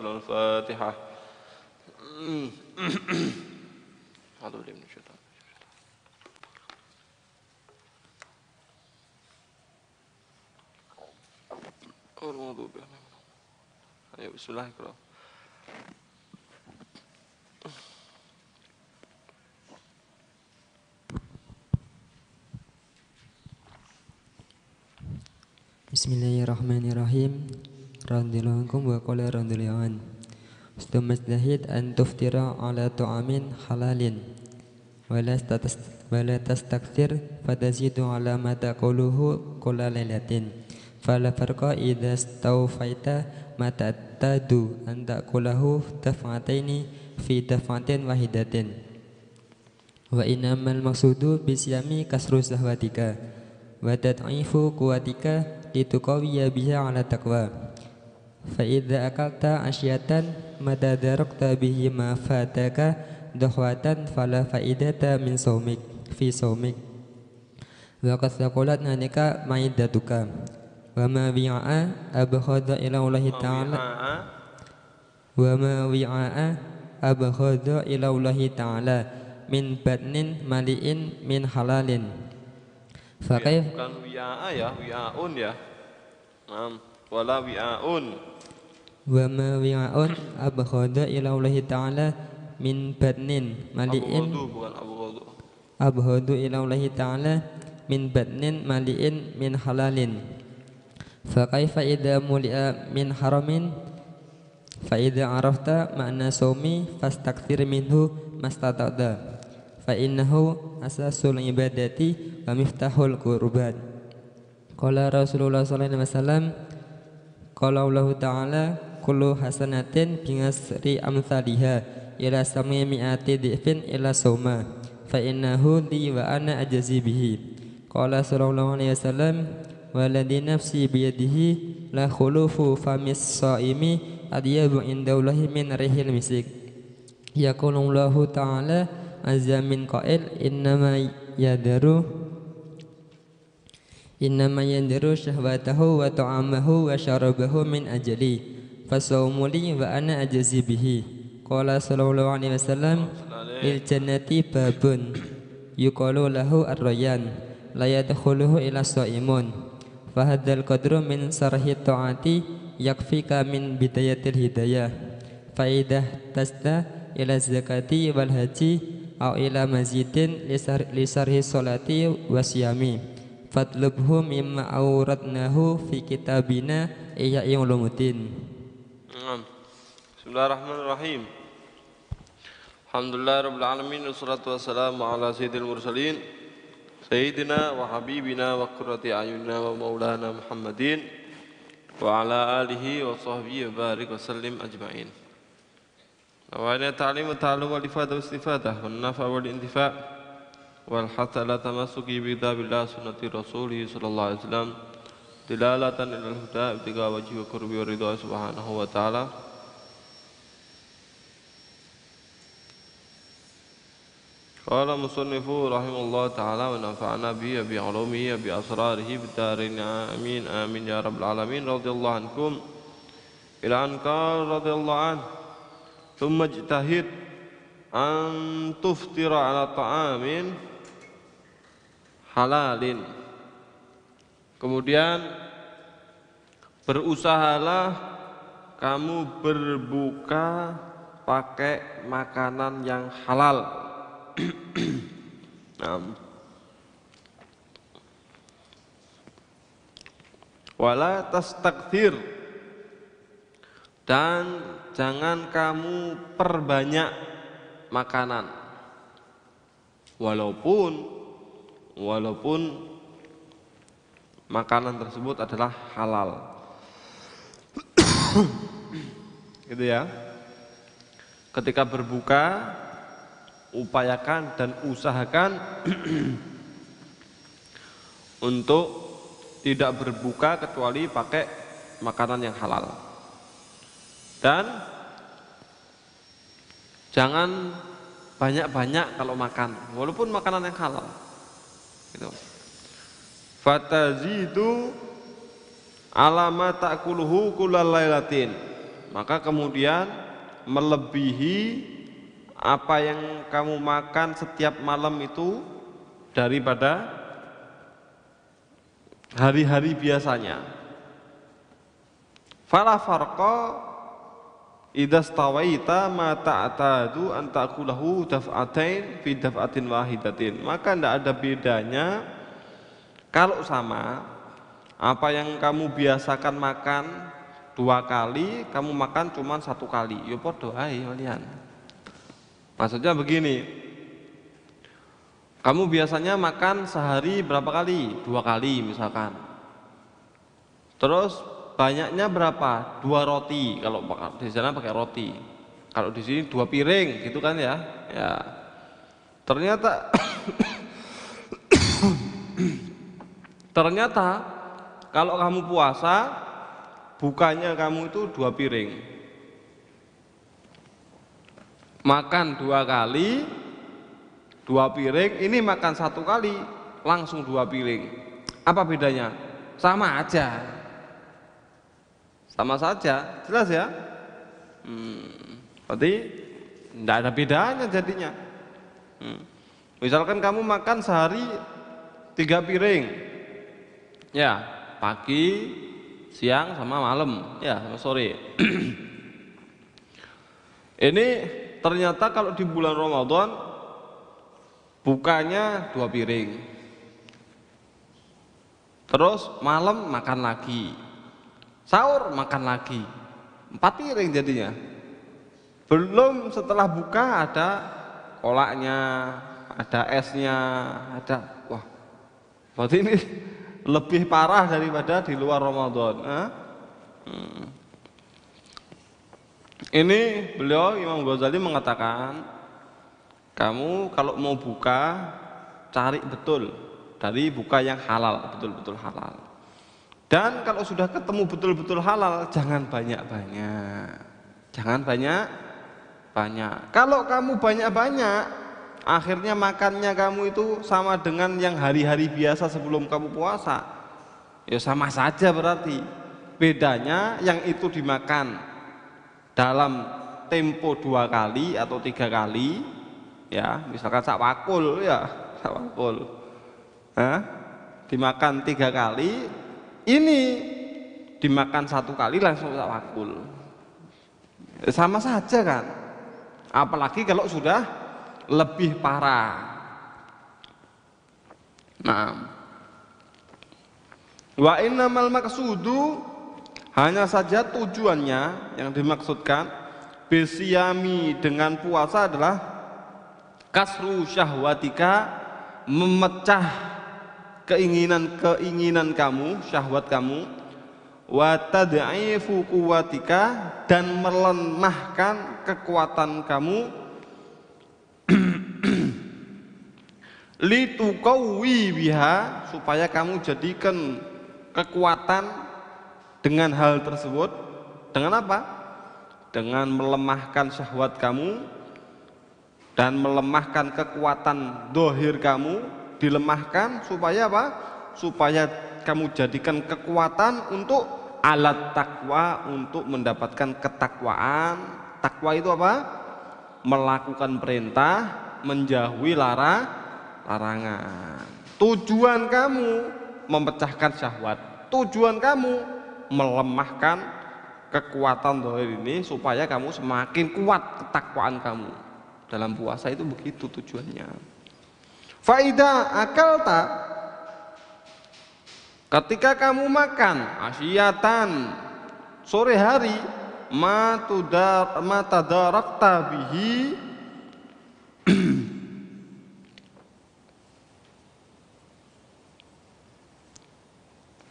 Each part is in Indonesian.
الفاتحة أعوذ اللي من الشيطان. الموضوع أيوة بسم الله الرحمن بسم الله الرحمن الرحيم. Radhiyallahu ankum wa qala radhiyallahu an. Ustamastahid an tuftira ala ta'amin halalin wa la tatas wa la tastakthir fatazidu ala ma taquluhu kulla lailatin. Fala farqa idza stawfaita ma tatadu an taqulahu daf'ataini fi daf'atin wahidatin. Wa innamal maqsudu bisyami kasru sahwatika wa tad'ifu quwatika lituqawiya biha ala taqwa fa idza akalta asyatan madadarakta bihi ma fataka dahwatan fala faidata min saumik fi saumik wa qad thaqulat nanika maidatuka wa ma wi'a abghadha ila Allah ta'ala wa ma wi'a abghadha ila Allah ta'ala min batnin maliin min halalin Ya, Fakih bukan wi'a wala wi'aun. wa ma wi'aun abghada ila Allah ta'ala min batnin maliin. Bukan abghadu. Ila Allah ta'ala min batnin maliin min halalin. Fa kaifa idza mulia min haramin? Fa idza arafta makna sawmi fastakthir minhu mastata'ta. Fa innahu asasul ibadati wa miftahul qurbat. Qala Rasulullah sallallahu alaihi wasallam qala Allah ta'ala kullu hasanatin bingasri amsalihha ila sami mi'ati dhifin ila sawma. Fa innahu wa ana ajazi bihi. Qala sallallahu alaihi wasallam waladi nafsi biyadihi la khulufu famis saimi adyabu indallahi min rihil misik. Yaqulu ta'ala azza min qail innama yadaru innama yadaru syahwatahu wa ta'amahu wa syarabahu min ajali. Fasawmu li wa ana ajazi bihi. Qala sallallahu alaihi wasallam il jannati babun yuqalu lahu ar-rayyan la yadkhuluhu ila shaimun fahadzal qadru min sarhi ta'ati yakfika min bidayatil hidayah. Faidah tasda ila zakati wal haji au ila fatlubhu mimma auratnahu fi kitabina iya ulumuddin. Bismillahirrahmanirrahim. Alhamdulillah rabbil alamin wassalatu wassalamu ala sayyidil mursalin sayyidina wa habibina wa qurrati ayunina wa maulana Muhammadin wa ala alihi wa sahbihi wa barik wa sallim ajma'in. Awalnya ta'lim wa ta'allum wal ifadah wa istifadah wal nafa wal intifa والحث على تمسكي بكتاب الله سنة رسوله صلى الله عليه وسلم. دلالة إلى الهدى ابتغاء وجه وقربه ورضاه سبحانه وتعالى. قال مصنف رحمه الله تعالى ونفعنا به بعلومه بأسراره بالدارين آمين آمين يا رب العالمين. رضي الله عنكم. إلى أن قال رضي الله عنه ثم اجتهد أن تفطر على طعام halalin. Kemudian berusahalah kamu berbuka pakai makanan yang halal. Wala tas takdir dan jangan kamu perbanyak makanan. Walaupun walaupun makanan tersebut adalah halal. gitu ya. Ketika berbuka, upayakan dan usahakan untuk tidak berbuka kecuali pakai makanan yang halal. Dan jangan banyak-banyak kalau makan, walaupun makanan yang halal. Gitu. Fatazidu alama ta'kuluhu kullal lailatin maka kemudian melebihi apa yang kamu makan setiap malam itu daripada hari-hari biasanya. Fala farqa idza stawaita ma ta'tadu an taqulahu daf'atain fi daf'atin wahidatin. Maka tidak ada bedanya kalau sama apa yang kamu biasakan makan dua kali, kamu makan cuma satu kali. Ya podo ae. Maksudnya begini, kamu biasanya makan sehari berapa kali? Dua kali misalkan. Terus banyaknya berapa? Dua roti. Kalau di sana pakai roti. Kalau di sini dua piring, gitu kan ya? Ya. Ternyata ternyata kalau kamu puasa bukanya kamu itu dua piring makan dua kali dua piring ini makan satu kali langsung dua piring apa bedanya sama aja sama saja. Jelas ya? Hmm, berarti tidak ada bedanya jadinya. Hmm. misalkan kamu makan sehari tiga piring. Ya pagi siang sama malam. Ya sama sore. Ini ternyata kalau di bulan Ramadan bukanya dua piring. Terus malam makan lagi sahur makan lagi empat piring jadinya belum setelah buka ada kolaknya ada esnya ada wah berarti ini lebih parah daripada di luar Ramadan eh? hmm. Ini beliau Imam Ghazali mengatakan kamu kalau mau buka cari betul dari buka yang halal, betul-betul halal. Dan kalau sudah ketemu betul-betul halal, jangan banyak-banyak. Jangan banyak-banyak. Kalau kamu banyak-banyak, akhirnya makannya kamu itu sama dengan yang hari-hari biasa sebelum kamu puasa. Ya sama saja berarti. Bedanya yang itu dimakan dalam tempo dua kali atau tiga kali ya misalkan sak wakul ya sak wakul Hah? dimakan tiga kali ini dimakan satu kali langsung sak wakul. Sama saja kan? Apalagi kalau sudah lebih parah. Nah. Wa innamal maqsudu hanya saja tujuannya yang dimaksudkan besiami dengan puasa adalah kasru syahwatika memecah keinginan-keinginan kamu, syahwat kamu wa tad'ifu dan melemahkan kekuatan kamu lituqawwi biha supaya kamu jadikan kekuatan dengan hal tersebut, dengan apa? Dengan melemahkan syahwat kamu dan melemahkan kekuatan dohir kamu, dilemahkan supaya apa? Supaya kamu jadikan kekuatan untuk alat takwa untuk mendapatkan ketakwaan. Takwa itu apa? Melakukan perintah, menjauhi lara, larangan. Tujuan kamu memecahkan syahwat. Tujuan kamu melemahkan kekuatan dohir ini supaya kamu semakin kuat ketakwaan kamu dalam puasa itu begitu tujuannya faida akal tak ketika kamu makan asyatan sore hari ma tudar ma tadarakta bihi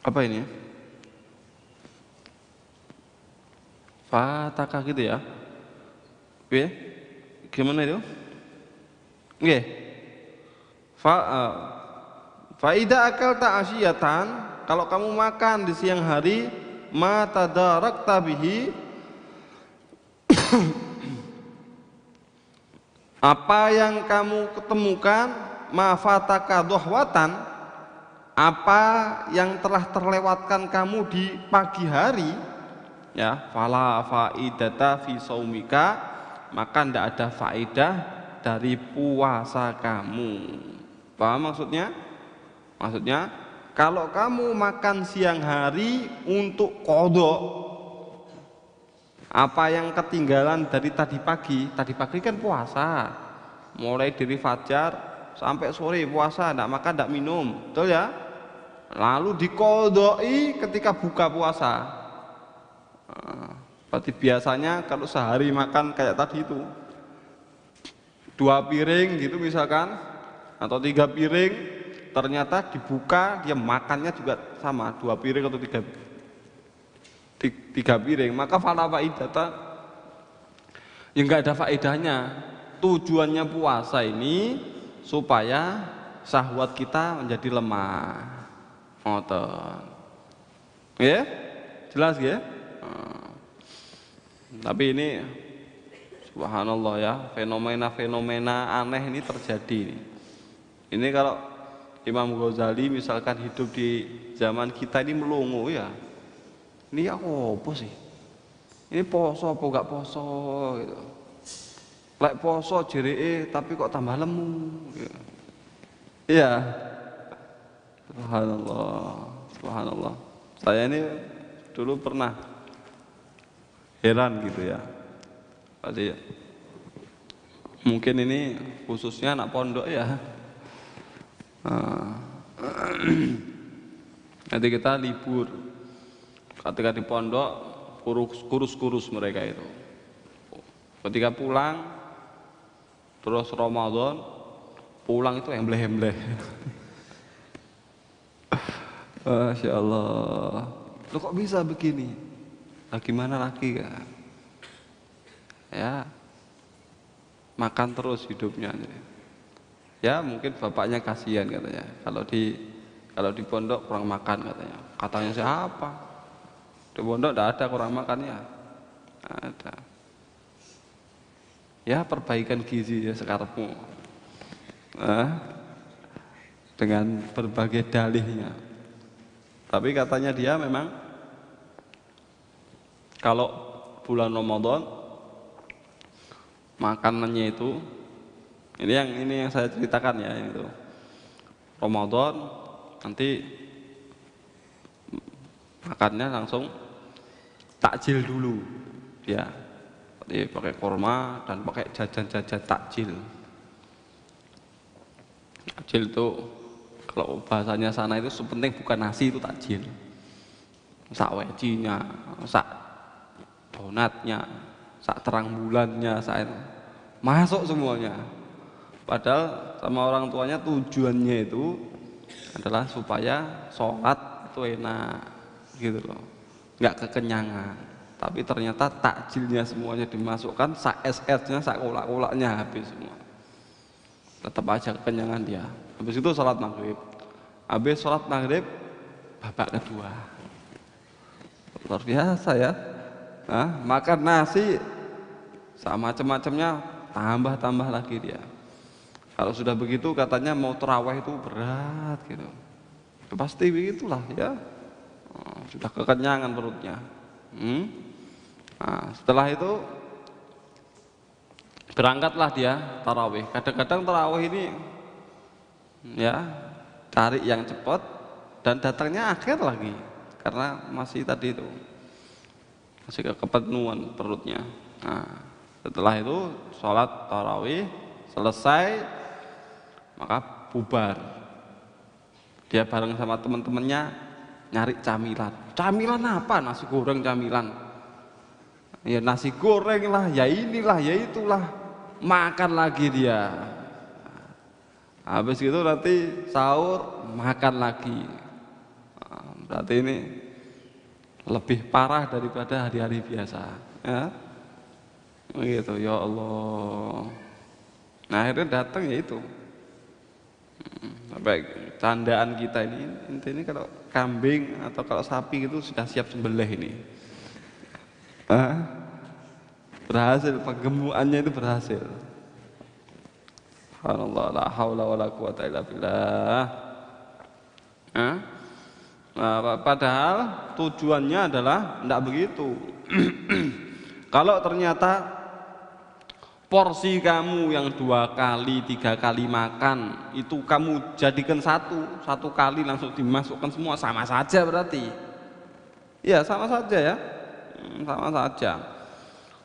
apa ini Fataka gitu ya. Oke. Gimana itu? Oke. Fa uh, Faida akal ta'asyatan kalau kamu makan di siang hari ma tadarak tabihi apa yang kamu ketemukan ma fataka dohwatan apa yang telah terlewatkan kamu di pagi hari ya fala faidata fi saumika maka ndak ada faedah dari puasa kamu paham maksudnya? Maksudnya kalau kamu makan siang hari untuk kodok apa yang ketinggalan dari tadi pagi? Tadi pagi kan puasa. Mulai dari fajar sampai sore puasa tidak makan tidak minum. Betul ya? Lalu dikodoi ketika buka puasa. Berarti biasanya kalau sehari makan kayak tadi itu dua piring gitu misalkan atau tiga piring ternyata dibuka dia makannya juga sama dua piring atau tiga tiga piring. Maka fala faidata ya enggak ada faedahnya. Tujuannya puasa ini supaya sahwat kita menjadi lemah. Ngoten. Ya? Jelas ya? Tapi ini subhanallah ya, fenomena-fenomena aneh ini terjadi. Ini kalau Imam Ghazali misalkan hidup di zaman kita ini melongo ya. Ini aku apa sih? Ini poso apa enggak poso gitu. Lek poso jeree tapi kok tambah lemu gitu. Iya. Subhanallah. Subhanallah. Saya ini dulu pernah heran gitu ya pasti mungkin ini khususnya anak pondok ya nanti kita libur. Ketika di pondok kurus-kurus mereka itu. Ketika pulang terus Ramadan pulang itu embleh-embleh. Masya Allah. Loh kok bisa begini? Nah, gimana lagi kan? Ya, makan terus hidupnya. Ya mungkin bapaknya kasihan katanya. Kalau di kalau di pondok kurang makan katanya. Katanya siapa? Di pondok tidak ada kurang makannya. Ada. Ya perbaikan gizi ya sekarangmu. Eh, dengan berbagai dalihnya. Tapi katanya dia memang kalau bulan Ramadan makanannya itu ini yang ini yang saya ceritakan ya itu. Ramadan nanti makannya langsung takjil dulu. Ya jadi pakai korma dan pakai jajan-jajan takjil. Takjil itu kalau bahasanya sana itu sepenting bukan nasi itu takjil. Sak wejinya sak donatnya, saat terang bulannya, saat masuk semuanya. Padahal sama orang tuanya tujuannya itu adalah supaya sholat itu enak gitu loh, nggak kekenyangan. Tapi ternyata takjilnya semuanya dimasukkan, sak es-esnya, sak kolak-kolaknya habis semua. Tetap aja kekenyangan dia. Habis itu sholat maghrib. Habis sholat maghrib, babak kedua. Luar biasa ya nah, makan nasi sama macam-macamnya tambah-tambah lagi dia kalau sudah begitu katanya mau terawih itu berat gitu. Ya, pasti begitulah ya. Oh, sudah kekenyangan perutnya. Hmm? nah, setelah itu berangkatlah dia tarawih. Kadang-kadang tarawih ini ya cari yang cepat dan datangnya akhir lagi karena masih tadi itu masih kepenuhan perutnya. Nah setelah itu sholat tarawih selesai maka bubar. Dia bareng sama teman-temannya nyari camilan. Camilan apa? Nasi goreng camilan. Ya nasi goreng lah ya inilah ya itulah. Makan lagi dia. Habis itu nanti sahur makan lagi. Nah, berarti ini lebih parah daripada hari-hari biasa ya. Begitu ya Allah. Nah akhirnya datang ya itu baik candaan kita ini intinya kalau kambing atau kalau sapi itu sudah siap sembelih ini Hah? berhasil penggemukannya itu berhasil Subhanallah la haula wala quwata illa billah? Nah, padahal tujuannya adalah tidak begitu. Kalau ternyata porsi kamu yang dua kali, tiga kali makan itu kamu jadikan satu, satu kali langsung dimasukkan semua sama saja berarti. Ya sama saja ya, Hmm, sama saja.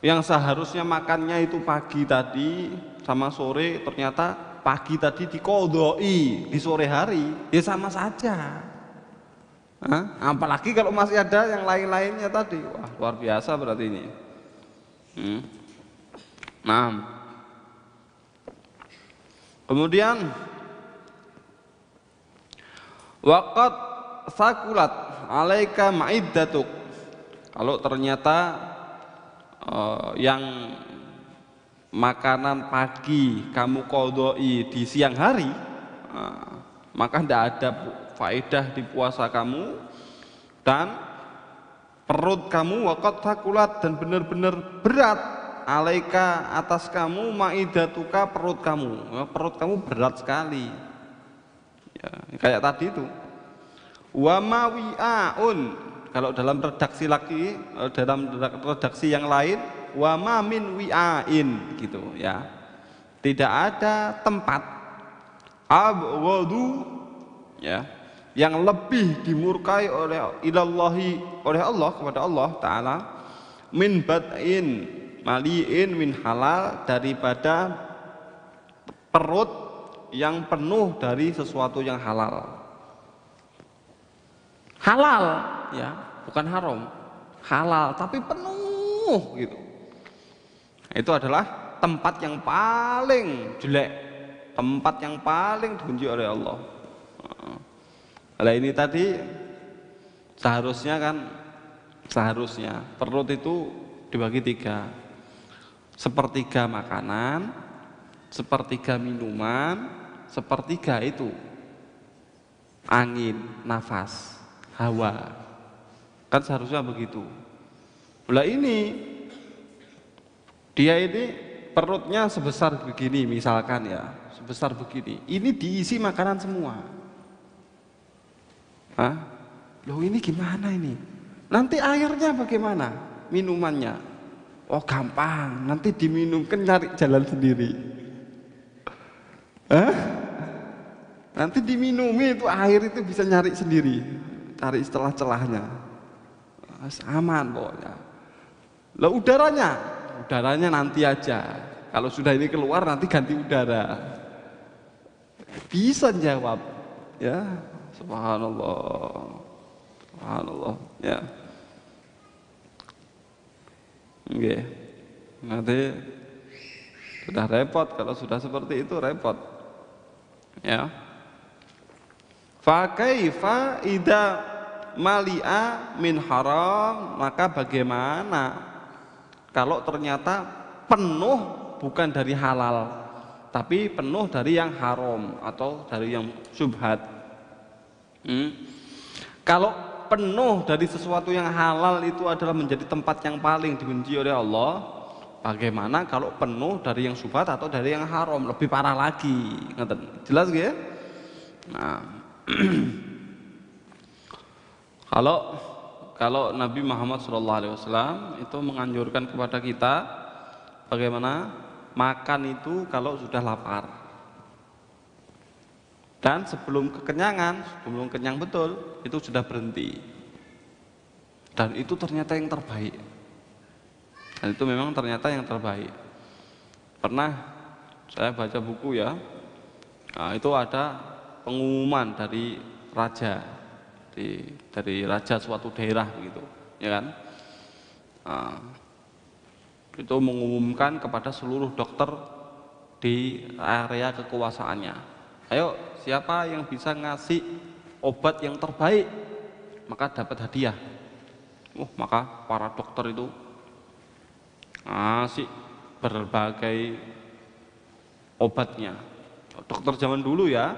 Yang seharusnya makannya itu pagi tadi sama sore ternyata pagi tadi dikodoi di sore hari, ya sama saja. Hah? Apalagi kalau masih ada yang lain-lainnya tadi, wah luar biasa berarti ini. Hmm. Nah, kemudian wakat sakulat alaika ma'iddatuk. Kalau ternyata uh, yang makanan pagi kamu kodoi di siang hari, uh, maka tidak ada faedah di puasa kamu dan perut kamu wakat takulat dan benar-benar berat alaika atas kamu maidatuka perut kamu. Ya, perut kamu berat sekali. Ya, kayak tadi itu. Wa mawi'aun. Kalau dalam redaksi lagi eh, dalam redaksi yang lain wa ma min wi'ain gitu ya. Tidak ada tempat. Abghadu ya yang lebih dimurkai oleh ilallahi oleh Allah kepada Allah taala min bad'in maliin min halal daripada perut yang penuh dari sesuatu yang halal. Halal ya bukan haram. Halal tapi penuh gitu. Itu adalah tempat yang paling jelek. Tempat yang paling dibenci oleh Allah. Nah ini tadi seharusnya kan seharusnya perut itu dibagi tiga sepertiga makanan sepertiga minuman sepertiga itu angin nafas hawa kan seharusnya begitu Nah ini dia ini perutnya sebesar begini misalkan ya sebesar begini ini diisi makanan semua Hah? Loh ini gimana ini? Nanti airnya bagaimana? Minumannya? Oh gampang, nanti diminumkan nyari jalan sendiri. Hah? Nanti diminumi itu air itu bisa nyari sendiri, cari celah-celahnya. Aman pokoknya. Loh udaranya? Udaranya nanti aja. Kalau sudah ini keluar nanti ganti udara. Bisa jawab, ya Subhanallah. Subhanallah. Ya. Oke. Nanti sudah repot kalau sudah seperti itu repot. Ya. Fa kaifa idza mali'a min haram maka bagaimana kalau ternyata penuh bukan dari halal tapi penuh dari yang haram atau dari yang subhat Hmm. Kalau penuh dari sesuatu yang halal itu adalah menjadi tempat yang paling dibenci oleh Allah, bagaimana kalau penuh dari yang subhat atau dari yang haram, lebih parah lagi. Jelas gak ya? Nah. kalau kalau Nabi Muhammad SAW itu menganjurkan kepada kita bagaimana makan itu kalau sudah lapar. Dan sebelum kekenyangan, sebelum kenyang betul, itu sudah berhenti. Dan itu ternyata yang terbaik. Dan itu memang ternyata yang terbaik. Pernah saya baca buku ya, nah, itu ada pengumuman dari raja, di, dari raja suatu daerah begitu, ya kan? Nah, itu mengumumkan kepada seluruh dokter di area kekuasaannya. Ayo siapa yang bisa ngasih obat yang terbaik maka dapat hadiah. Oh maka para dokter itu ngasih berbagai obatnya. Dokter zaman dulu ya.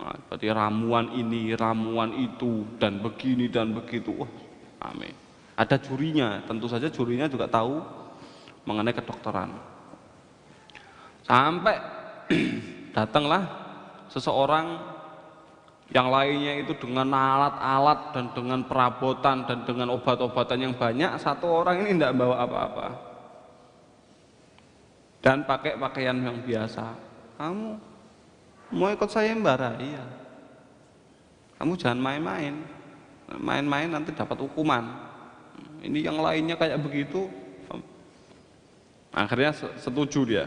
Nah, berarti ramuan ini ramuan itu dan begini dan begitu. Wah amin ada jurinya tentu saja jurinya juga tahu mengenai kedokteran. Sampai datanglah seseorang yang lainnya itu dengan alat-alat dan dengan perabotan dan dengan obat-obatan yang banyak satu orang ini tidak bawa apa-apa. Dan pakai pakaian yang biasa. Kamu mau ikut saya mbara iya. Kamu jangan main-main. Main-main nanti dapat hukuman. Ini yang lainnya kayak begitu. Akhirnya setuju dia.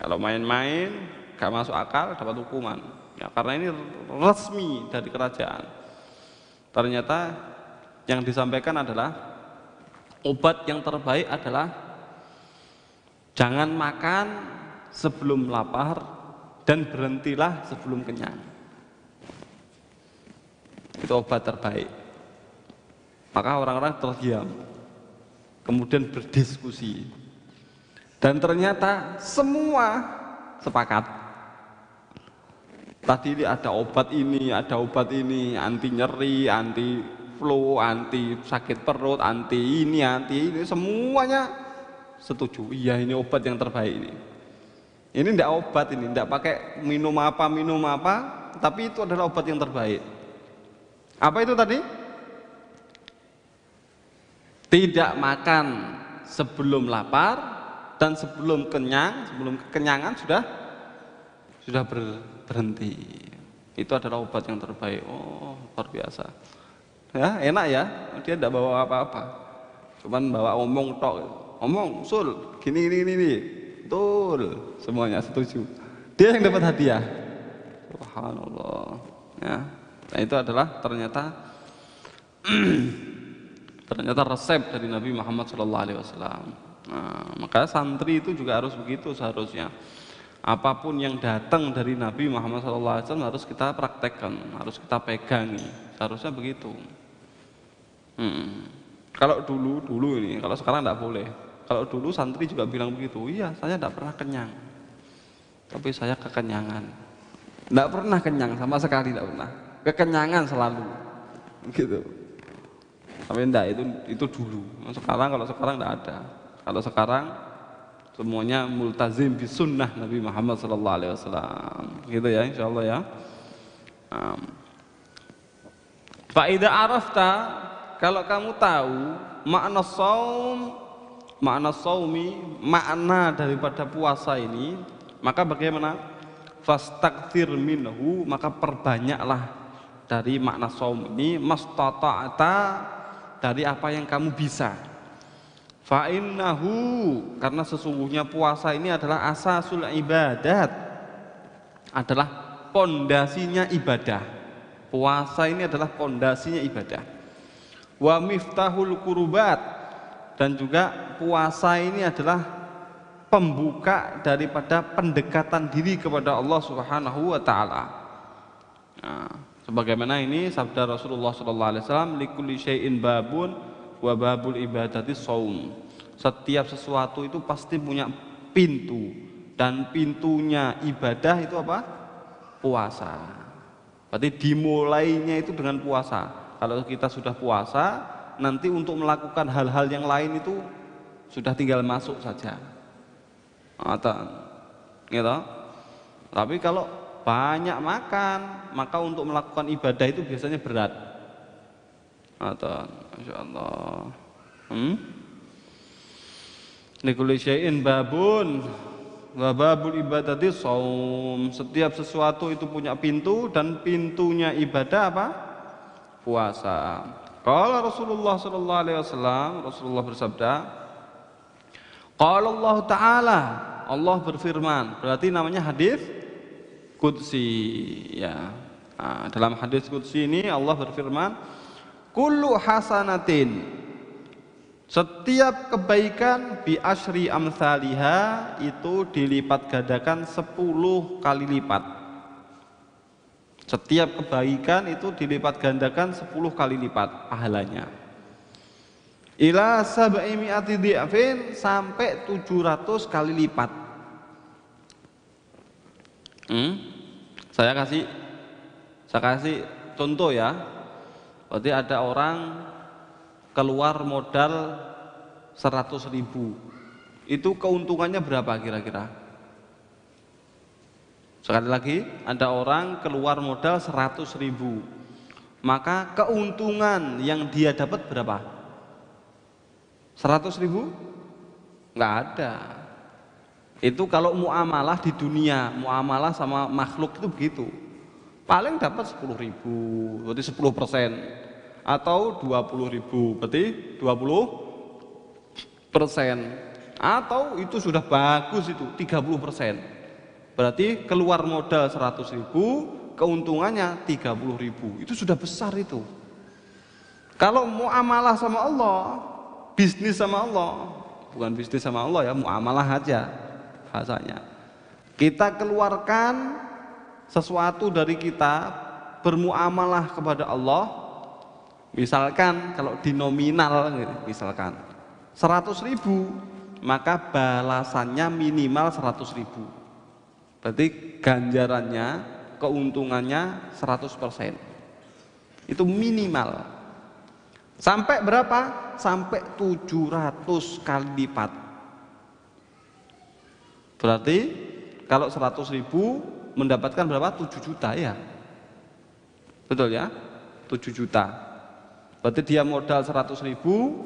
Kalau main-main gak masuk akal dapat hukuman Ya, karena ini resmi dari kerajaan. Ternyata yang disampaikan adalah obat yang terbaik adalah jangan makan sebelum lapar dan berhentilah sebelum kenyang. Itu obat terbaik. Maka orang-orang terdiam. Kemudian berdiskusi. Dan ternyata semua sepakat Tadi ini ada obat ini, ada obat ini, anti nyeri, anti flu, anti sakit perut, anti ini, anti ini, semuanya setuju. Iya ini obat yang terbaik ini. Ini tidak obat ini, tidak pakai minum apa, minum apa, tapi itu adalah obat yang terbaik. Apa itu tadi? Tidak makan sebelum lapar dan sebelum kenyang, sebelum kekenyangan sudah sudah ber, berhenti. Itu adalah obat yang terbaik. Oh, luar biasa. Ya, enak ya. Dia tidak bawa apa-apa. Cuman bawa omong tok. Omong, sul, gini gini gini. Betul. Semuanya setuju. Dia yang dapat hadiah. Subhanallah. Ya. Nah, itu adalah ternyata ternyata resep dari Nabi Muhammad SAW. Nah, maka santri itu juga harus begitu seharusnya apa pun yang datang dari Nabi Muhammad SAW harus kita praktekkan, harus kita pegangi, seharusnya begitu. Hmm. Kalau dulu, dulu ini, kalau sekarang tidak boleh. Kalau dulu santri juga bilang begitu, iya saya tidak pernah kenyang, tapi saya kekenyangan. Tidak pernah kenyang sama sekali tidak pernah, kekenyangan selalu, gitu. Tapi tidak itu itu dulu. Sekarang kalau sekarang tidak ada. Kalau sekarang semuanya multazim bi sunnah Nabi Muhammad sallallahu alaihi wasallam. Gitu ya insyaallah ya. Um. Faida arafta kalau kamu tahu makna saum makna saumi makna daripada puasa ini maka bagaimana fastakthir minhu maka perbanyaklah dari makna saum ini mastata'ata dari apa yang kamu bisa Fa'innahu karena sesungguhnya puasa ini adalah asasul ibadat adalah pondasinya ibadah. Puasa ini adalah pondasinya ibadah. Wa miftahul kurubat dan juga puasa ini adalah pembuka daripada pendekatan diri kepada Allah Subhanahu wa taala. Nah, sebagaimana ini sabda Rasulullah sallallahu alaihi wasallam likulli syai'in babun wababul ibadati saum. Setiap sesuatu itu pasti punya pintu dan pintunya ibadah itu apa? Puasa. Berarti dimulainya itu dengan puasa. Kalau kita sudah puasa, nanti untuk melakukan hal-hal yang lain itu sudah tinggal masuk saja. Atau, gitu. Tapi kalau banyak makan, maka untuk melakukan ibadah itu biasanya berat. Atau, Masya Allah. Hmm? Likulli syai'in babun wa babul ibadati saum. Setiap sesuatu itu punya pintu dan pintunya ibadah apa? Puasa. Kalau Rasulullah sallallahu alaihi wasallam, Rasulullah bersabda, Qala Allah taala, Allah berfirman. Berarti namanya hadis qudsi ya. Nah, dalam hadis qudsi ini Allah berfirman, kullu hasanatin setiap kebaikan bi asri amsaliha itu dilipat gandakan 10 kali lipat. Setiap kebaikan itu dilipat gandakan 10 kali lipat pahalanya. Ila sab'i mi'ati di'afin sampai 700 kali lipat. Hmm? Saya kasih saya kasih contoh ya. Berarti ada orang keluar modal 100 ribu. Itu keuntungannya berapa kira-kira? Sekali lagi, ada orang keluar modal 100 ribu. Maka keuntungan yang dia dapat berapa? 100 ribu? Nggak ada. Itu kalau muamalah di dunia, muamalah sama makhluk itu begitu. Paling dapat 10 ribu, berarti 10 persen. Atau 20 ribu, berarti 20 persen. Atau itu sudah bagus itu, 30 persen Berarti keluar modal 100 ribu, keuntungannya 30 ribu. Itu sudah besar itu. Kalau mau amalah sama Allah, bisnis sama Allah, bukan bisnis sama Allah ya, muamalah aja bahasanya. Kita keluarkan sesuatu dari kita bermuamalah kepada Allah, misalkan kalau dinominal misalkan 100 ribu, maka balasannya minimal 100 ribu Berarti ganjarannya, keuntungannya 100%. Itu minimal. Sampai berapa? Sampai 700 kali lipat. Berarti kalau 100 ribu mendapatkan berapa? 7 juta ya. Betul ya? 7 juta. Berarti dia modal 100 ribu,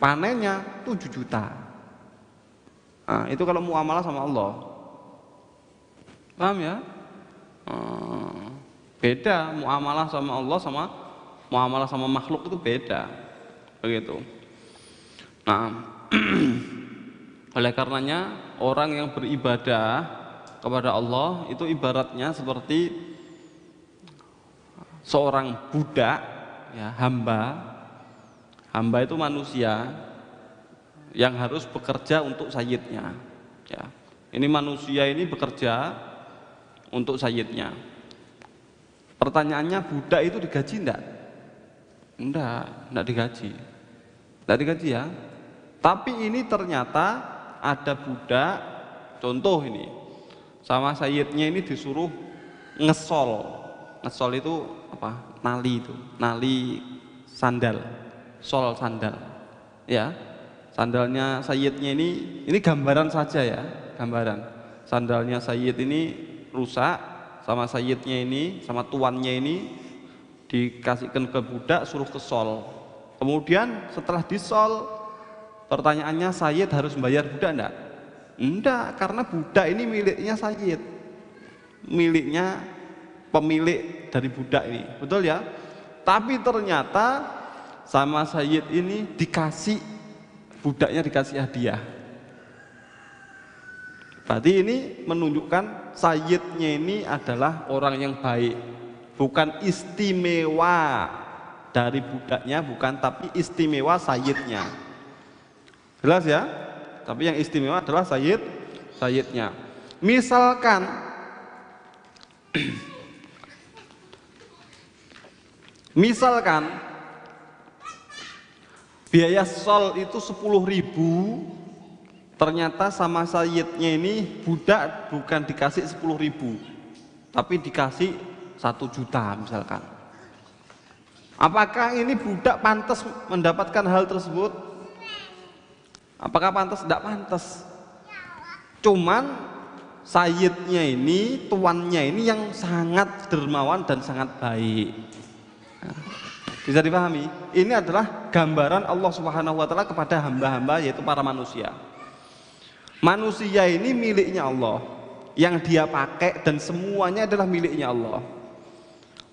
panennya 7 juta. Nah, itu kalau muamalah sama Allah. Paham ya? Hmm, beda muamalah sama Allah sama muamalah sama makhluk itu beda. Begitu. Nah, oleh karenanya orang yang beribadah kepada Allah itu ibaratnya seperti seorang budak ya hamba hamba itu manusia yang harus bekerja untuk sayyidnya ya ini manusia ini bekerja untuk sayyidnya. Pertanyaannya budak itu digaji enggak? Enggak, enggak digaji. Enggak digaji ya. Tapi ini ternyata ada budak, contoh ini, sama sayyidnya ini disuruh ngesol. Ngesol itu apa? Nali itu, nali sandal, sol sandal. Ya, sandalnya sayyidnya ini, ini gambaran saja ya, gambaran. Sandalnya sayyid ini rusak sama sayyidnya ini sama tuannya ini dikasihkan ke budak suruh ke sol kemudian setelah disol pertanyaannya sayyid harus membayar budak enggak? enggak karena budak ini miliknya sayyid miliknya pemilik dari budak ini betul ya tapi ternyata sama sayyid ini dikasih budaknya dikasih hadiah Berarti ini menunjukkan sayyidnya ini adalah orang yang baik, bukan istimewa dari budaknya, bukan tapi istimewa sayyidnya. Jelas ya? Tapi yang istimewa adalah sayyid sayyidnya. Misalkan misalkan biaya sol itu 10 ribu ternyata sama sayyidnya ini budak bukan dikasih 10 ribu tapi dikasih satu juta misalkan. Apakah ini budak pantas mendapatkan hal tersebut? Apakah pantas? Tidak pantas. Cuman sayyidnya ini tuannya ini yang sangat dermawan dan sangat baik bisa dipahami ini adalah gambaran Allah Subhanahu wa taala kepada hamba-hamba yaitu para manusia Manusia ini miliknya Allah yang dia pakai dan semuanya adalah miliknya Allah.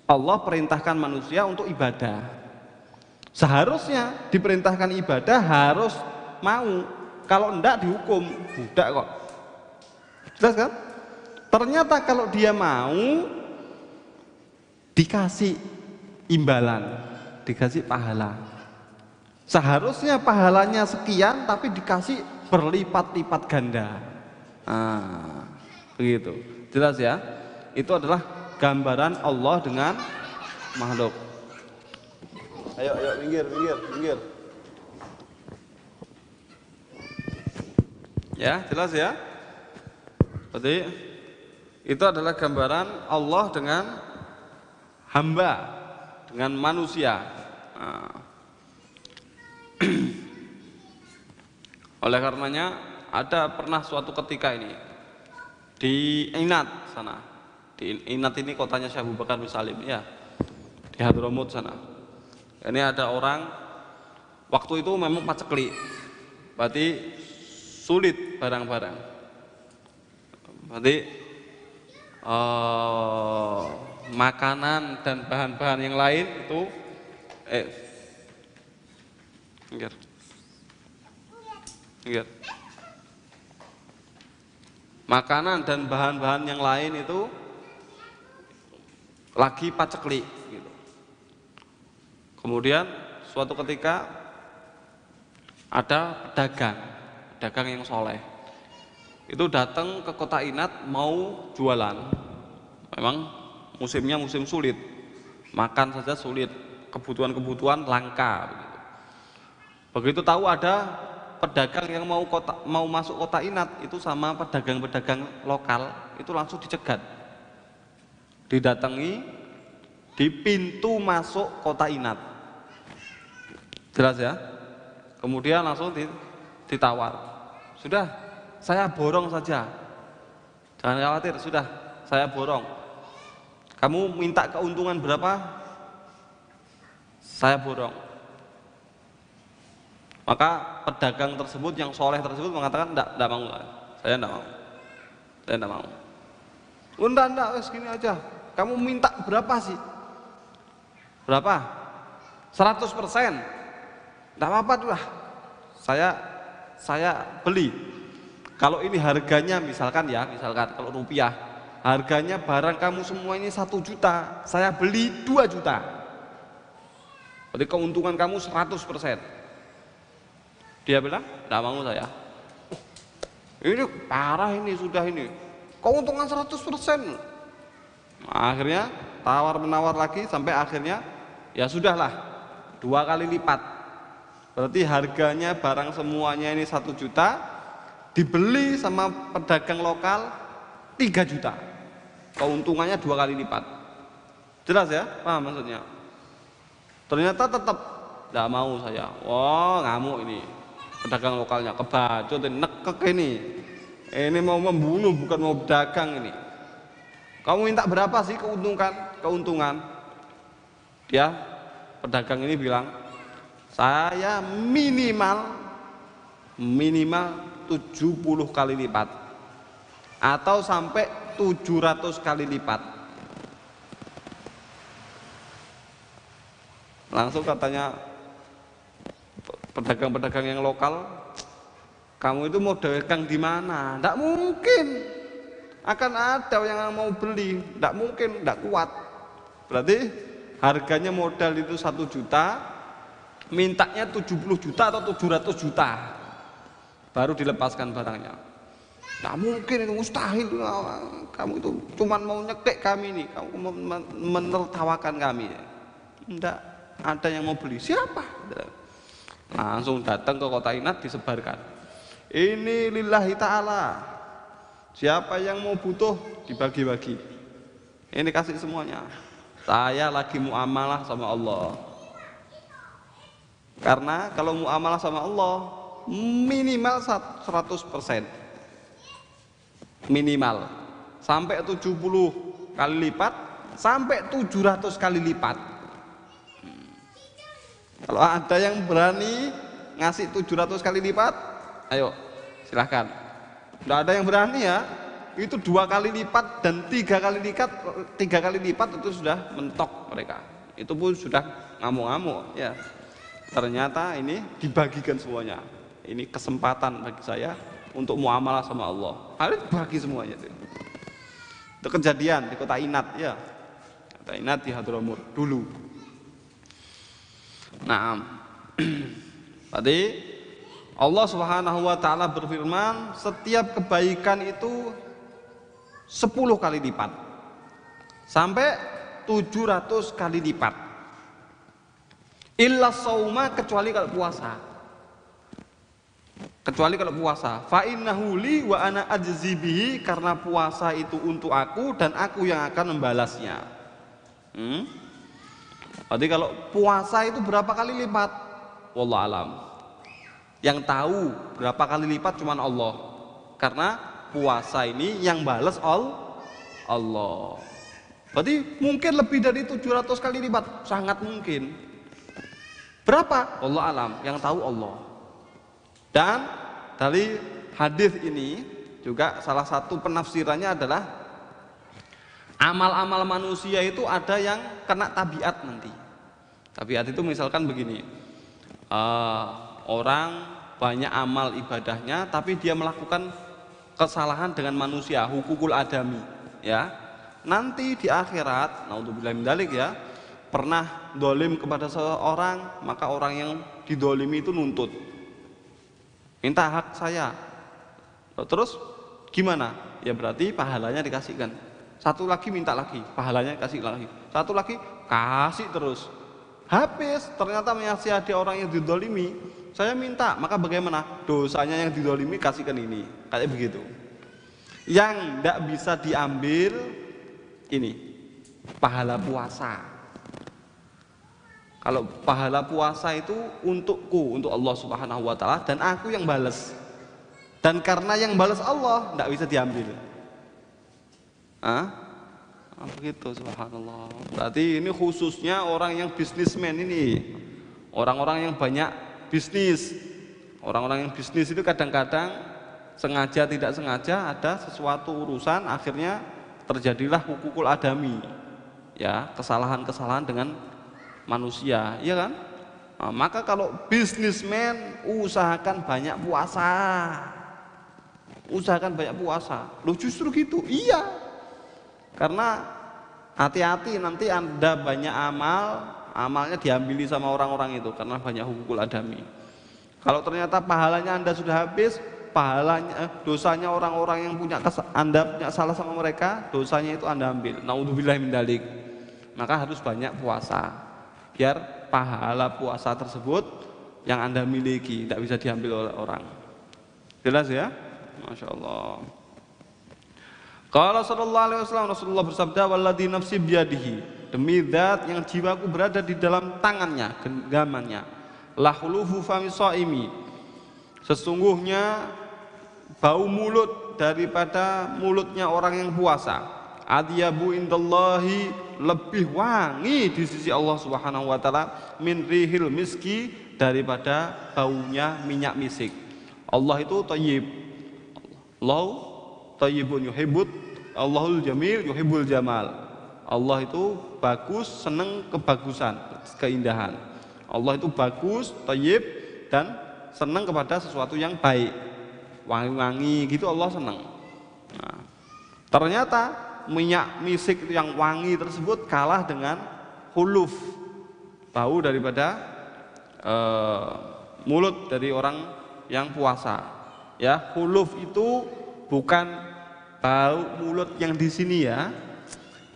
Allah perintahkan manusia untuk ibadah. Seharusnya diperintahkan ibadah harus mau. Kalau enggak dihukum, budak kok. Jelas kan? Ternyata kalau dia mau dikasih imbalan, dikasih pahala. Seharusnya pahalanya sekian tapi dikasih berlipat-lipat ganda. Ah, begitu. Jelas ya? Itu adalah gambaran Allah dengan makhluk. Ayo, ayo, minggir, minggir, minggir. Ya, jelas ya? Berarti itu adalah gambaran Allah dengan hamba, dengan manusia. Nah. Oleh karenanya ada pernah suatu ketika ini di Inat sana Di Inat ini kotanya Syekh Bakar bin Salim ya. Di Hadramut sana. Ini ada orang waktu itu memang pacekli. Berarti sulit barang-barang. Berarti eh, makanan dan bahan-bahan yang lain itu eh Enggak. Enggak. Makanan dan bahan-bahan yang lain itu lagi pacekli gitu. Kemudian suatu ketika ada pedagang, pedagang yang soleh. Itu datang ke kota Inat mau jualan. Memang musimnya musim sulit. Makan saja sulit, kebutuhan-kebutuhan langka begitu. Tahu ada pedagang yang mau kota mau masuk kota Inat itu sama pedagang-pedagang lokal itu langsung dicegat. Didatangi di pintu masuk kota Inat. Jelas ya? Kemudian langsung ditawar. Sudah, saya borong saja. Jangan khawatir, sudah, saya borong. Kamu minta keuntungan berapa? Saya borong. Maka pedagang tersebut yang soleh tersebut mengatakan tidak, tidak mau, saya tidak mau, saya tidak mau. Enggak, enggak, segini aja. Kamu minta berapa sih? Berapa? 100 persen. Tidak apa-apa lah. Saya saya beli. Kalau ini harganya misalkan ya, misalkan kalau rupiah, harganya barang kamu semua ini satu juta, saya beli 2 juta. Jadi keuntungan kamu 100 persen. Dia bilang, tidak mau saya. Ini parah ini sudah ini. Keuntungan 100%. Nah, akhirnya tawar menawar lagi sampai akhirnya ya sudahlah dua kali lipat. Berarti harganya barang semuanya ini satu juta dibeli sama pedagang lokal 3 juta. Keuntungannya dua kali lipat. Jelas ya? Paham maksudnya? Ternyata tetap tidak mau saya. Wah, ngamuk ini pedagang lokalnya kebacut ini nekek ini ini mau membunuh bukan mau dagang ini kamu minta berapa sih keuntungan keuntungan dia pedagang ini bilang saya minimal minimal 70 kali lipat atau sampai 700 kali lipat langsung katanya pedagang-pedagang yang lokal kamu itu mau dagang di mana? Tidak mungkin akan ada yang mau beli, tidak mungkin, tidak kuat. Berarti harganya modal itu satu juta, mintanya 70 juta atau 700 juta, baru dilepaskan barangnya. Tidak mungkin itu mustahil, kamu itu cuma mau nyekek kami ini, kamu menertawakan kami. Tidak ada yang mau beli, siapa? Langsung datang ke kota Inat disebarkan. Ini lillahi ta'ala. Siapa yang mau butuh dibagi-bagi. Ini kasih semuanya. Saya lagi muamalah sama Allah. Karena kalau muamalah sama Allah minimal 100%. Minimal. Sampai 70 kali lipat sampai 700 kali lipat. Kalau ada yang berani ngasih 700 kali lipat, ayo silahkan. Tidak ada yang berani ya, itu dua kali lipat dan tiga kali lipat, tiga kali lipat itu sudah mentok mereka. Itu pun sudah ngamuk-ngamuk ya. Ternyata ini dibagikan semuanya. Ini kesempatan bagi saya untuk muamalah sama Allah. Harus bagi semuanya itu. Itu kejadian di kota Inat ya. Kota Inat di Hadramut dulu. Nah, tadi Allah Subhanahu wa taala berfirman, setiap kebaikan itu 10 kali lipat. Sampai 700 kali lipat. Illa sauma kecuali kalau puasa. Kecuali kalau puasa. Fa innahu li wa ana ajzi bihi karena puasa itu untuk aku dan aku yang akan membalasnya. Hmm? Berarti kalau puasa itu berapa kali lipat? Wallah alam. Yang tahu berapa kali lipat cuma Allah. Karena puasa ini yang balas all Allah. Berarti mungkin lebih dari 700 kali lipat, sangat mungkin. Berapa? Allah alam, yang tahu Allah. Dan dari hadis ini juga salah satu penafsirannya adalah amal-amal manusia itu ada yang kena tabiat nanti. Tabiat itu misalkan begini, uh, orang banyak amal ibadahnya, tapi dia melakukan kesalahan dengan manusia, hukukul adami, ya. Nanti di akhirat, naudzubillah dalik ya, pernah dolim kepada seseorang, maka orang yang didolimi itu nuntut, minta hak saya. Terus gimana? Ya berarti pahalanya dikasihkan. Satu lagi minta lagi, pahalanya kasih lagi. Satu lagi kasih terus. Habis ternyata menasihati orang yang didolimi, saya minta, maka bagaimana? Dosanya yang didolimi kasihkan ini, kayak begitu. Yang tidak bisa diambil ini pahala puasa. Kalau pahala puasa itu untukku, untuk Allah Subhanahu wa taala dan aku yang balas. Dan karena yang balas Allah tidak bisa diambil. Ah? Ah, begitu subhanallah. Berarti ini khususnya orang yang bisnismen ini. Orang-orang yang banyak bisnis. Orang-orang yang bisnis itu kadang-kadang sengaja tidak sengaja ada sesuatu urusan akhirnya terjadilah hukukul adami. Ya, kesalahan-kesalahan dengan manusia, iya kan? Nah, maka kalau bisnismen usahakan banyak puasa. Usahakan banyak puasa. Loh justru gitu. Iya, karena hati-hati nanti Anda banyak amal, amalnya diambili sama orang-orang itu karena banyak hukukul adami. Kalau ternyata pahalanya Anda sudah habis, pahalanya eh, dosanya orang-orang yang punya Anda punya salah sama mereka, dosanya itu Anda ambil. Nauzubillah min dalik. Maka harus banyak puasa. Biar pahala puasa tersebut yang Anda miliki tidak bisa diambil oleh orang. Jelas ya? Masya Allah. Kalau sallallahu alaihi wasallam Rasulullah bersabda walladzi nafsi biyadihi demi zat yang jiwaku berada di dalam tangannya genggamannya lahuluhu fami shaimi sesungguhnya bau mulut daripada mulutnya orang yang puasa adyabu indallahi lebih wangi di sisi Allah Subhanahu wa taala min rihil miski daripada baunya minyak misik Allah itu thayyib Allah thayyibun yuhibbut Allahul Jamil yuhibbul jamal. Allah itu bagus, senang kebagusan, keindahan. Allah itu bagus, tayyib dan senang kepada sesuatu yang baik. Wangi-wangi gitu Allah senang. Nah, ternyata minyak misik yang wangi tersebut kalah dengan huluf bau daripada uh, mulut dari orang yang puasa. Ya, huluf itu bukan bau mulut yang di sini ya.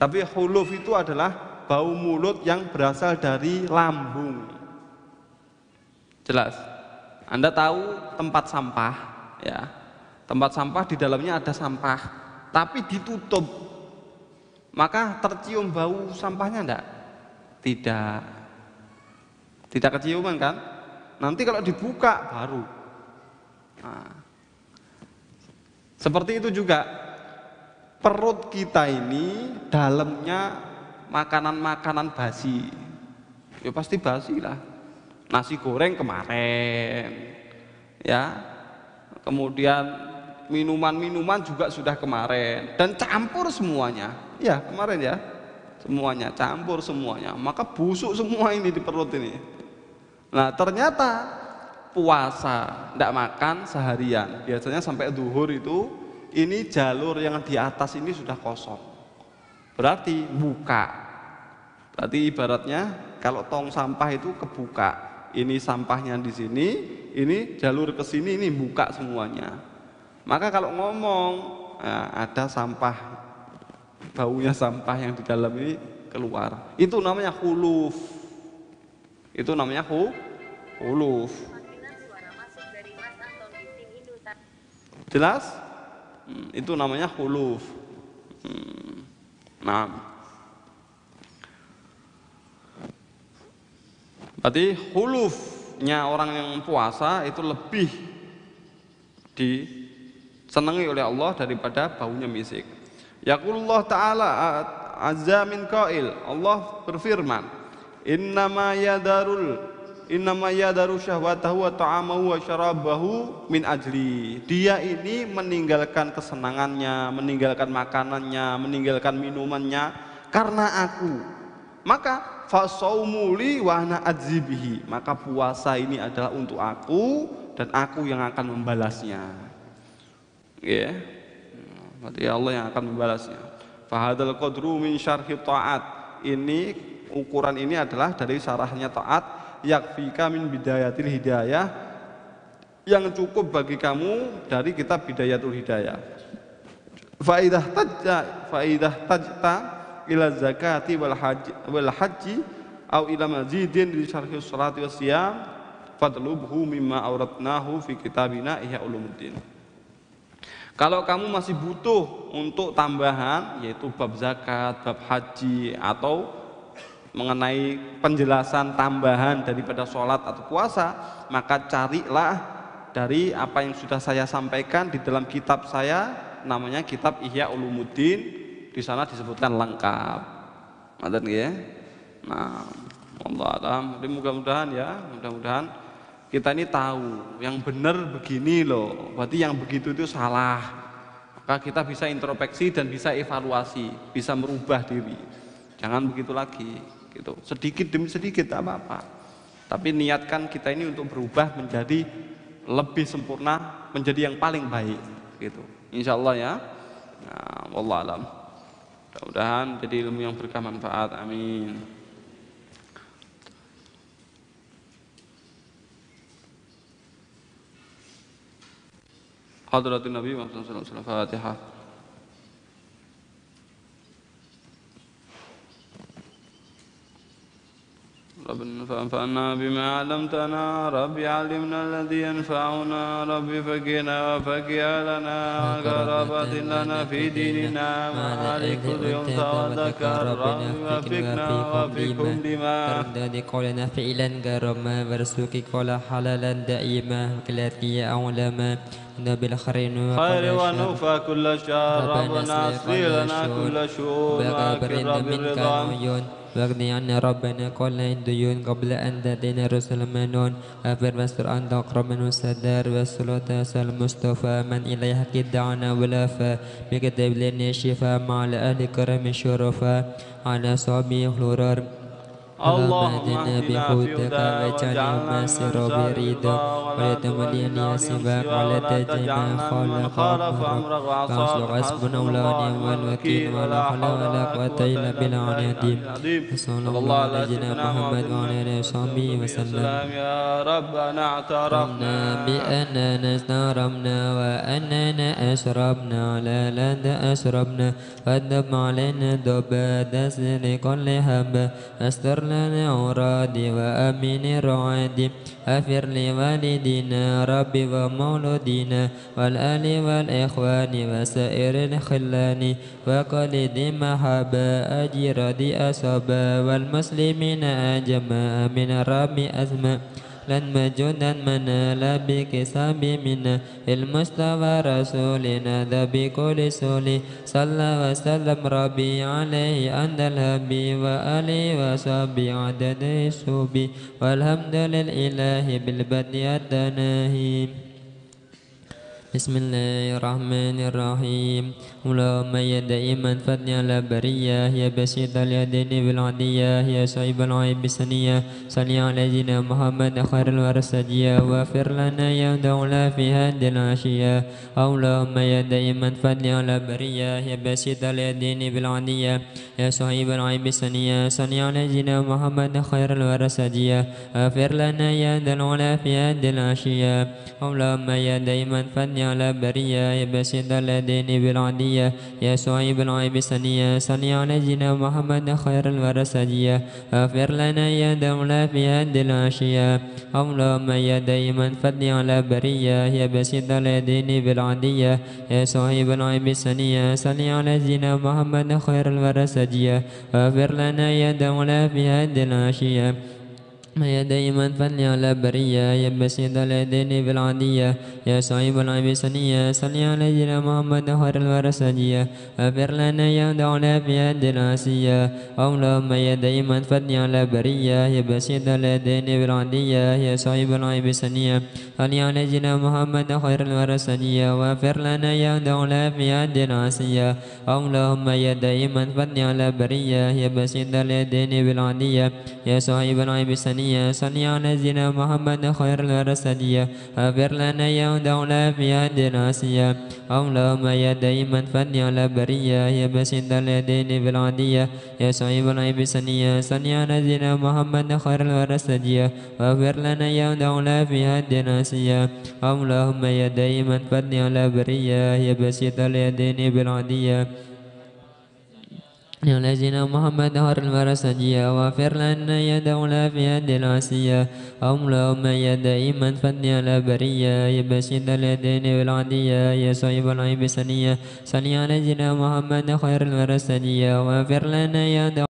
Tapi huluf itu adalah bau mulut yang berasal dari lambung. Jelas. Anda tahu tempat sampah ya. Tempat sampah di dalamnya ada sampah, tapi ditutup. Maka tercium bau sampahnya enggak? Tidak. Tidak keciuman kan? Nanti kalau dibuka baru. Nah, seperti itu juga perut kita ini dalamnya makanan-makanan basi. Ya pasti basi lah. Nasi goreng kemarin. Ya. Kemudian minuman-minuman juga sudah kemarin dan campur semuanya. Ya, kemarin ya. Semuanya campur semuanya. Maka busuk semua ini di perut ini. Nah, ternyata puasa tidak makan seharian. Biasanya sampai duhur itu ini jalur yang di atas ini sudah kosong. Berarti buka. Berarti ibaratnya kalau tong sampah itu kebuka. Ini sampahnya di sini, ini jalur ke sini ini buka semuanya. Maka kalau ngomong nah, ada sampah baunya sampah yang di dalam ini keluar. Itu namanya huluf. Itu namanya hu, huluf. Jelas? Hmm, itu namanya huluf. Nah, berarti hulufnya orang yang puasa itu lebih disenangi oleh Allah daripada baunya misik. Yaqulullah taala azza min qail. Allah berfirman innama yadarul innama yadaru syahwatahu wa ta'amahu wa syarabahu min ajli. Dia ini meninggalkan kesenangannya meninggalkan makanannya meninggalkan minumannya karena aku. Maka fasaumuli wa ana adzibihi maka puasa ini adalah untuk aku dan aku yang akan membalasnya ya. Berarti Allah yang akan membalasnya. Fahadal qadru min syarhi ta'at. Ini ukuran ini adalah dari syarahnya taat. Yakfika min bidayatil hidayah. Yang cukup bagi kamu dari kitab bidayatul hidayah. Faidah tajta faidah tajta ila zakati wal haji wal haji au ila mazidin di syarhi salati wassiyam fadlubhu mimma auratnahu fi kitabina ihya ulumuddin kalau kamu masih butuh untuk tambahan yaitu bab zakat, bab haji atau mengenai penjelasan tambahan daripada sholat atau puasa maka carilah dari apa yang sudah saya sampaikan di dalam kitab saya namanya kitab Ihya Ulumuddin. Di sana disebutkan lengkap. Madan ya nah Allah alam. Mudah-mudahan ya mudah-mudahan kita ini tahu yang benar begini loh. Berarti yang begitu itu salah. Maka kita bisa introspeksi dan bisa evaluasi bisa merubah diri. Jangan begitu lagi gitu. Sedikit demi sedikit tak apa-apa. Tapi niatkan kita ini untuk berubah menjadi lebih sempurna menjadi yang paling baik gitu. Insya Allah ya. Nah, Allah alam. Mudah-mudahan jadi ilmu yang berkah manfaat. Amin Hadratin Nabi Muhammad SAW Fatihah ربنا فأنفعنا بما علمتنا. ربي علمنا الذي ينفعنا. ربي فقنا وفقيا لنا وقرابات لنا في ديننا. معالي كل يوم تذكر ربي وفقنا وفقكم لما تردد قولنا فعلا قرما ورسوك قول حلالا دائما. كلاتي أعلما بالخير خير ونوفى كل شر ربنا اصلي لنا كل شؤون وأكرم بالرضا واغني عنا ربنا كل الديون قبل أن تأتينا رسل منون. أفر واستر أنت أقرب من السدار والصلاة المصطفى من إليها قد دعنا ولافا. بكتب لنا الشفاء مع أهل كرم الشرفاء. على صحبه الغرار اللهم اهدنا بهداك واجعلنا مسير بريدا ولا تمليني سواك ولا تجمع خلق أمرك فاصلح حسبنا ولا نعم الوكيل ولا حول ولا قوة إلا بالله العظيم. صلى الله على سيدنا محمد وعلى آله وصحبه وسلم. يا ربنا اعترفنا بأننا استرمنا وأننا أسربنا على لد أسربنا فدب علينا دباد لكل هب أستر لنا عراد وأمن رعاد. أفر لوالدنا ربي ومولودنا والآل والإخوان وسائر الخلان. وقلد محبا أجرد أصبا والمسلمين أجمع من رب أزماء لن مجودا منال بكساب منا المصطفى رسولنا ذا بكل سولي صلى وسلم ربي عليه عند الهبي وآله وصحبه عدد السوبي والحمد لله بالبدء التناهي بسم الله الرحمن الرحيم. اللهم يا دائما فضل على برية يا بسيط اليدين بالعدية يا صعيب العيب بسنية صل على سيدنا محمد خير الورسجية واغفر لنا يا دولة في هذه العشية. اللهم يا دائما فضل على برية يا بسيط اليدين بالعدية. يا صعيب العيب بسنية صل على سيدنا محمد خير الورسجية واغفر لنا يا دولة في هذه العشية. اللهم يا دائما فضل على برية يا بسيط الذين بالعدية يا صعيب العيب سنية صلي على جنا محمد خير الورسجية اغفر لنا يا دولة في هذه العشية. اللهم يا دائما فضل على برية يا بسيط الذين بالعدية يا صعيب العيب سنية صلي على جنا محمد خير الورسجية اغفر لنا يا دولة في هذه العشية. يا دائما فضل على برية يا بسيط اليدين بالعادية يا صعيب العبسانية صل على جل محمد خير الورسجية اغفر لنا يا دعنا في يد العاسية اللهم يا دائما فضل على برية يا بسيط اليدين بالعادية يا صعيب العبسانية صل على جل محمد خير الورسجية واغفر لنا يا دعنا في يد العاسية اللهم يا دائما فضل على برية يا بسيط اليدين بالعادية يا صاحب العبسانية الوصية صنيعنا زنا محمد خير الرسلية أبر لنا يا دولة في دراسية اللهم يا دائما فني على برية. يا بسند اليدين بالعدية. يا صعيب العيب سنية صنيعنا زنا محمد خير الرسلية أبر لنا يا دولة في دراسية اللهم يا دائما فني على برية. يا بسند اليدين بالعدية. لجنا محمد هر المرسجية وافر لنا يد أولى في يد العسية أملا أم يد إيمان فدي على برية. يبشد اليدين بالعدية يا صيب العيب سنية. سني لجنا محمد خير المرسجية وافر لنا يد